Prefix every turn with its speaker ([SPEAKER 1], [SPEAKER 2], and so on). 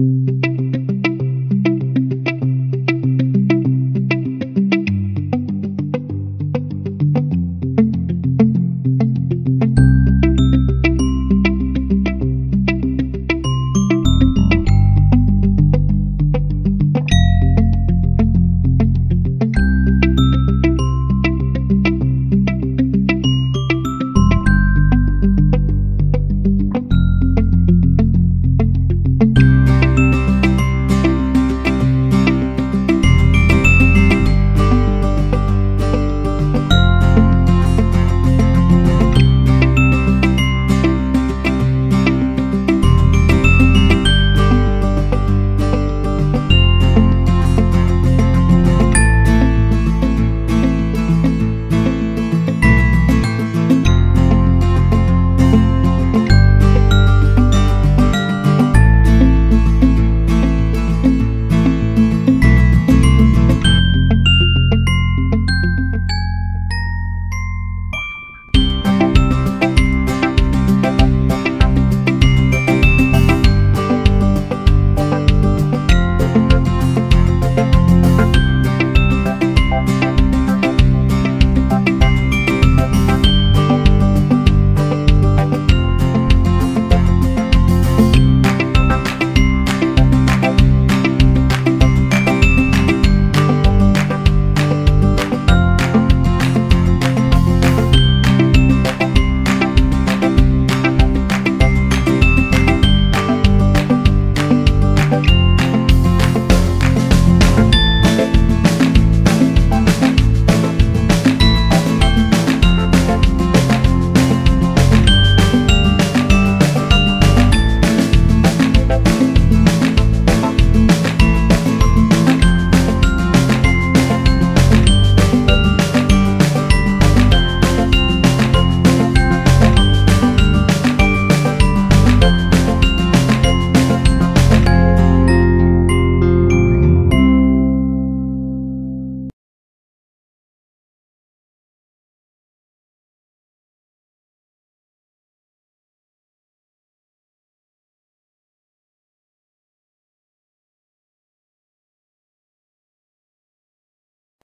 [SPEAKER 1] Mm-hmm.